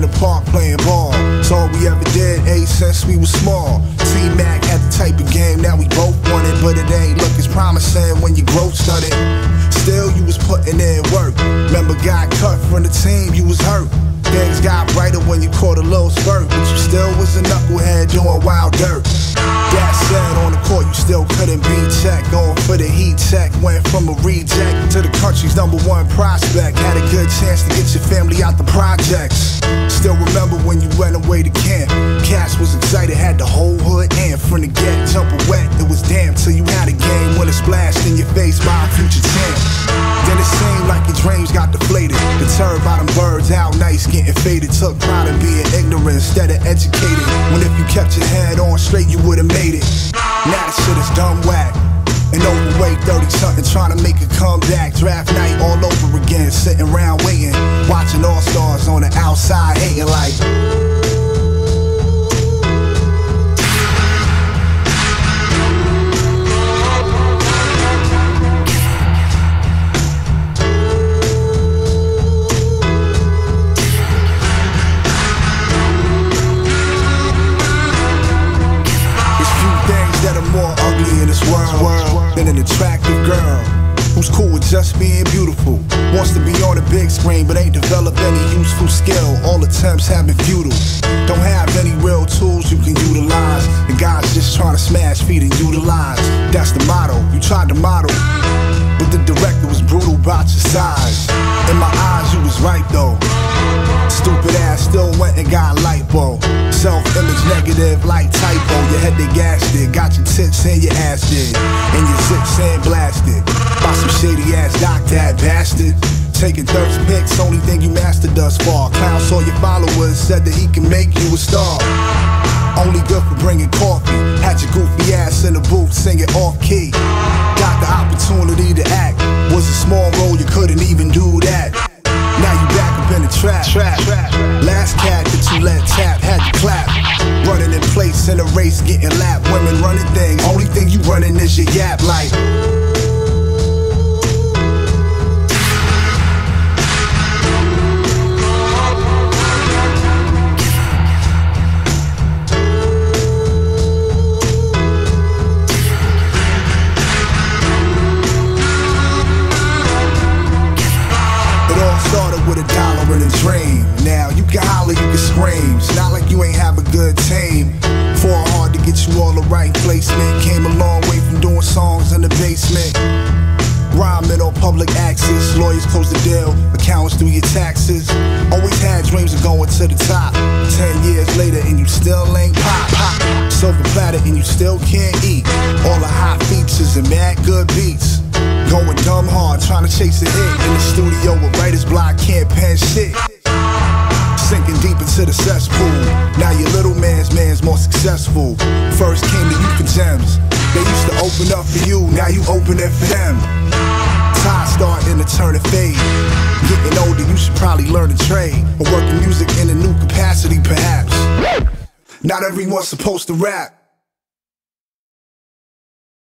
park playing ball. It's all we ever did, A, since we was small. T-Mac had the type of game that we both wanted, but it ain't look as promising when your growth started. Still, you was putting in work. Remember, got cut from the team, you was hurt. Things got brighter when you caught a little spurt, but you still was a knucklehead doing wild dirt. That said, on the court, you still couldn't be checked. Going for the heat check, went from a reject to the country's number one prospect. Had a good chance to get your family out the projects. Still remember when you went away to camp. Cash was excited, had the whole hood in from the get. Jumping wet, it was damn till you had a game when it splashed in your face by a future champ. Then it seemed like your dreams got deflated. Deterred by them birds out nice, getting faded. Took pride in being ignorant instead of educated. When if you kept your head on straight, you would've made it. Now the shit is dumb whack. An overweight 30 something trying to make comeback. Draft night all over again, sitting around waiting. Watching All Stars on the outside, hating like. There's few things that are more ugly in this world than an attractive girl who's cool with just being beautiful. Wants to be on the big screen, but ain't developed any useful skill. All attempts have been futile. Don't have any real tools you can utilize. And God's just trying to smash, feed, and utilize. That's the motto. You tried to model, but the director was brutal about your size. In my eyes, you was right though. Stupid ass still went and got lipo. Self image negative like typo. Your head they gassed it. Got your tits and your ass did. And your zips and blasted. By some shady ass doc that bastard. Taking thirst pics, only thing you mastered thus far. Clown saw your followers, said that he can make you a star. Only good for bringing place in a race, getting lap. Women running things. Only thing you running is your yap like. Now you can holler, you can scream. It's not like you ain't have a good team. You all the right placement. Came a long way from doing songs in the basement. Rhyming on public access, lawyers close the deal, accountants do your taxes. Always had dreams of going to the top. Ten years later, and you still ain't pop. pop. Silver platter, and you still can't eat. All the hot features and mad good beats. Going dumb hard, trying to chase a hit. In the studio with writer's block, can't pen shit. Sinking deep into the cesspool. Now your little man's man's more successful. First came to you for gems. They used to open up for you, now you open it for them. Time starting to turn and fade. Getting older, you should probably learn a trade. Or work in music in a new capacity, perhaps. Not everyone's supposed to rap.